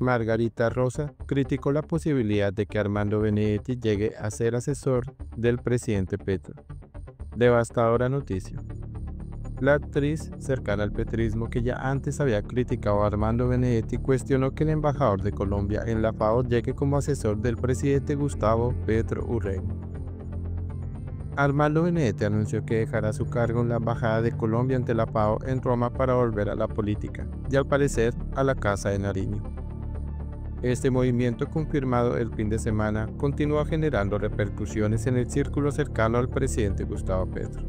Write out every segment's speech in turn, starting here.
Margarita Rosa criticó la posibilidad de que Armando Benedetti llegue a ser asesor del presidente Petro. Devastadora noticia. La actriz cercana al petrismo que ya antes había criticado a Armando Benedetti cuestionó que el embajador de Colombia en la FAO llegue como asesor del presidente Gustavo Petro Urrego. Armando Benedetti anunció que dejará su cargo en la embajada de Colombia ante la FAO en Roma para volver a la política y al parecer a la Casa de Nariño. Este movimiento confirmado el fin de semana continúa generando repercusiones en el círculo cercano al presidente Gustavo Petro.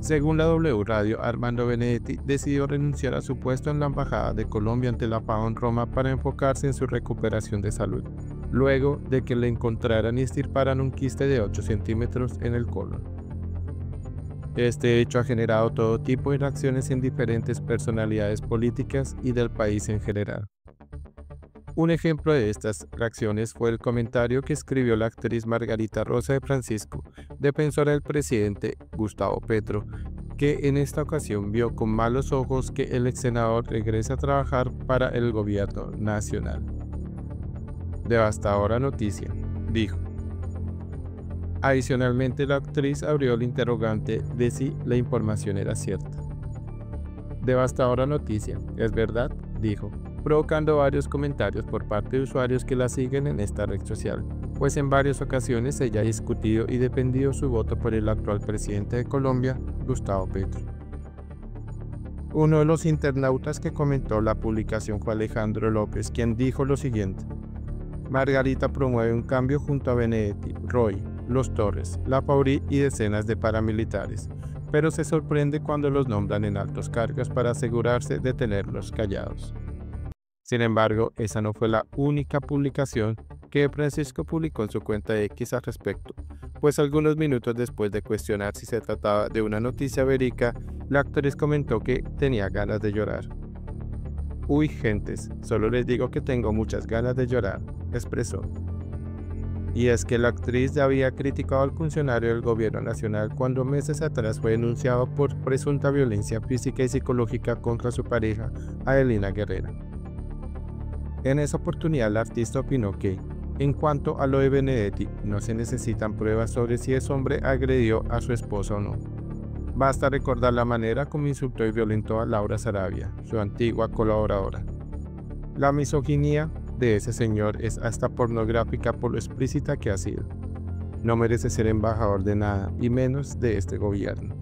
Según la W Radio, Armando Benedetti decidió renunciar a su puesto en la Embajada de Colombia ante la FAO en Roma para enfocarse en su recuperación de salud, luego de que le encontraran y estirparan un quiste de 8 centímetros en el colon. Este hecho ha generado todo tipo de reacciones en diferentes personalidades políticas y del país en general. Un ejemplo de estas reacciones fue el comentario que escribió la actriz Margarita Rosa de Francisco, defensora del presidente Gustavo Petro, que en esta ocasión vio con malos ojos que el ex senador regrese a trabajar para el gobierno nacional. Devastadora noticia, dijo. Adicionalmente, la actriz abrió el interrogante de si la información era cierta. Devastadora noticia, ¿es verdad? dijo provocando varios comentarios por parte de usuarios que la siguen en esta red social, pues en varias ocasiones ella ha discutido y defendido su voto por el actual presidente de Colombia, Gustavo Petro. Uno de los internautas que comentó la publicación fue Alejandro López, quien dijo lo siguiente. Margarita promueve un cambio junto a Benedetti, Roy, Los Torres, La Pauri y decenas de paramilitares, pero se sorprende cuando los nombran en altos cargos para asegurarse de tenerlos callados. Sin embargo, esa no fue la única publicación que Francisco publicó en su cuenta X al respecto, pues algunos minutos después de cuestionar si se trataba de una noticia verídica, la actriz comentó que tenía ganas de llorar. Uy, gentes, solo les digo que tengo muchas ganas de llorar, expresó. Y es que la actriz ya había criticado al funcionario del gobierno nacional cuando meses atrás fue denunciado por presunta violencia física y psicológica contra su pareja, Adelina Guerrera. En esa oportunidad, el artista opinó que, en cuanto a lo de Benedetti, no se necesitan pruebas sobre si ese hombre agredió a su esposa o no. Basta recordar la manera como insultó y violentó a Laura Sarabia, su antigua colaboradora. La misoginia de ese señor es hasta pornográfica por lo explícita que ha sido. No merece ser embajador de nada, y menos de este gobierno.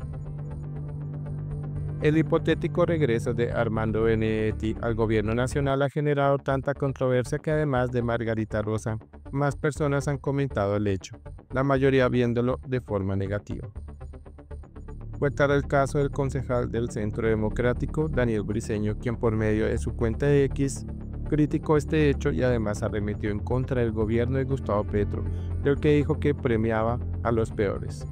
El hipotético regreso de Armando Benedetti al gobierno nacional ha generado tanta controversia que además de Margarita Rosa, más personas han comentado el hecho, la mayoría viéndolo de forma negativa. Fue tal el caso del concejal del Centro Democrático, Daniel Briceño, quien por medio de su cuenta de X criticó este hecho y además arremetió en contra del gobierno de Gustavo Petro, del que dijo que premiaba a los peores.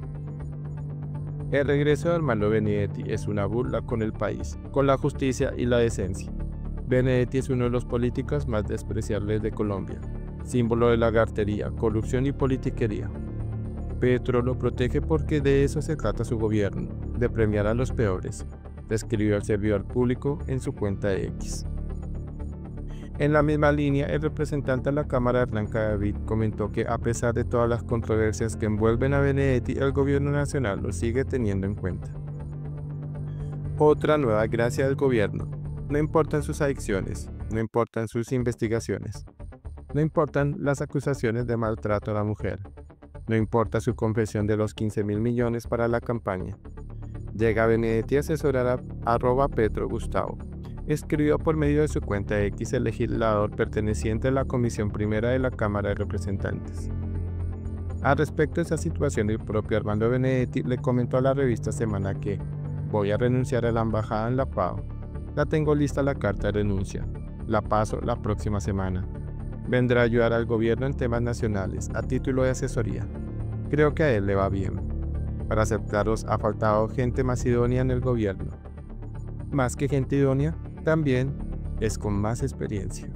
El regreso de Armando Benedetti es una burla con el país, con la justicia y la decencia. Benedetti es uno de los políticos más despreciables de Colombia, símbolo de lagartería, corrupción y politiquería. Petro lo protege porque de eso se trata su gobierno, de premiar a los peores, describió el servidor público en su cuenta de X. En la misma línea, el representante de la Cámara, Blanca David, comentó que a pesar de todas las controversias que envuelven a Benedetti, el gobierno nacional lo sigue teniendo en cuenta. Otra nueva gracia del gobierno. No importan sus adicciones, no importan sus investigaciones, no importan las acusaciones de maltrato a la mujer, no importa su confesión de los 15 mil millones para la campaña. Llega Benedetti a asesorar a arroba Petro Gustavo escribió por medio de su cuenta X el legislador perteneciente a la Comisión Primera de la Cámara de Representantes. Al respecto de esa situación, el propio Armando Benedetti le comentó a la revista Semana que voy a renunciar a la embajada en la PAO. La tengo lista la carta de renuncia. La paso la próxima semana. Vendrá a ayudar al gobierno en temas nacionales a título de asesoría. Creo que a él le va bien. Para aceptaros ha faltado gente más idónea en el gobierno. Más que gente idónea, también es con más experiencia.